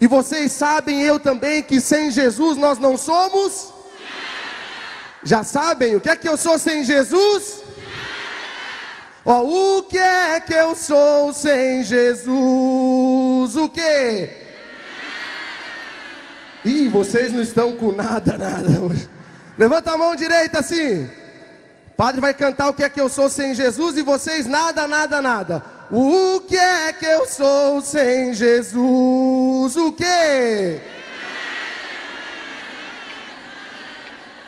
E vocês sabem, eu também, que sem Jesus nós não somos? Já sabem o que é que eu sou sem Jesus? Oh, o que é que eu sou sem Jesus? O que? Ih, vocês não estão com nada, nada hoje. Levanta a mão direita assim. O padre vai cantar o que é que eu sou sem Jesus e vocês nada, nada, nada. O que é que eu sou sem Jesus? O que?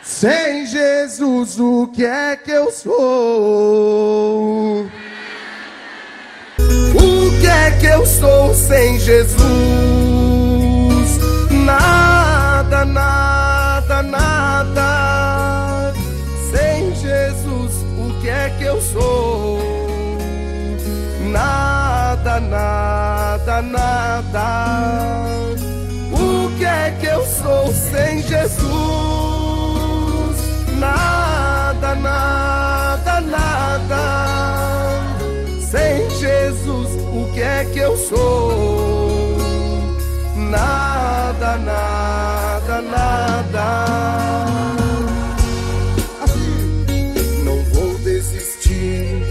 Sem Jesus, o que é que eu sou? O que é que eu sou sem Jesus? Nada, nada, nada. Sem Jesus, o que é que eu sou? Nada, nada, nada. Sem Jesus? nada, nada, nada. Sem Jesus, o que é que eu sou? Nada, nada, nada. Não vou desistir,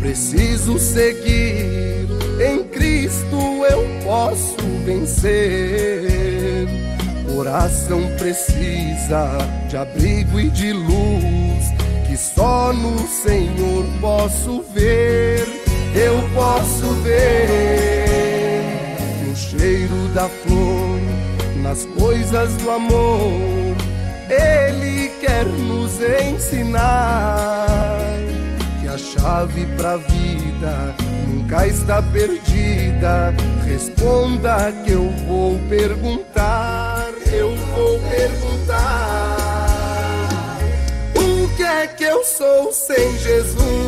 preciso seguir. Em Cristo eu posso vencer coração precisa de abrigo e de luz que só no Senhor posso ver. Eu posso ver no cheiro da flor, nas coisas do amor. Ele quer nos ensinar que a chave para a vida nunca está perdida. Responda que eu vou perguntar sou sem Jesus?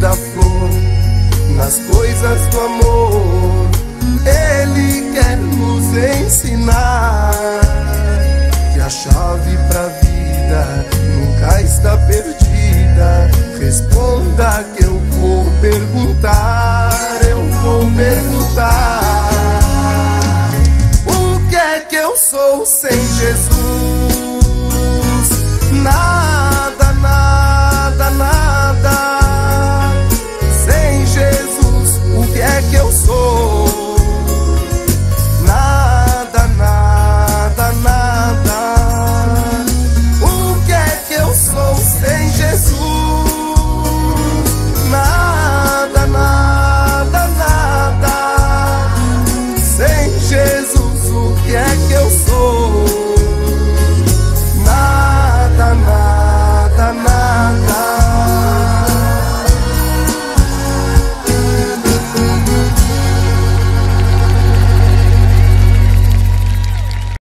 Da flor, nas coisas do amor, Ele quer nos ensinar que a chave pra vida nunca está perdida Responda que eu vou perguntar, eu vou perguntar. O que é que eu sou sem Jesus?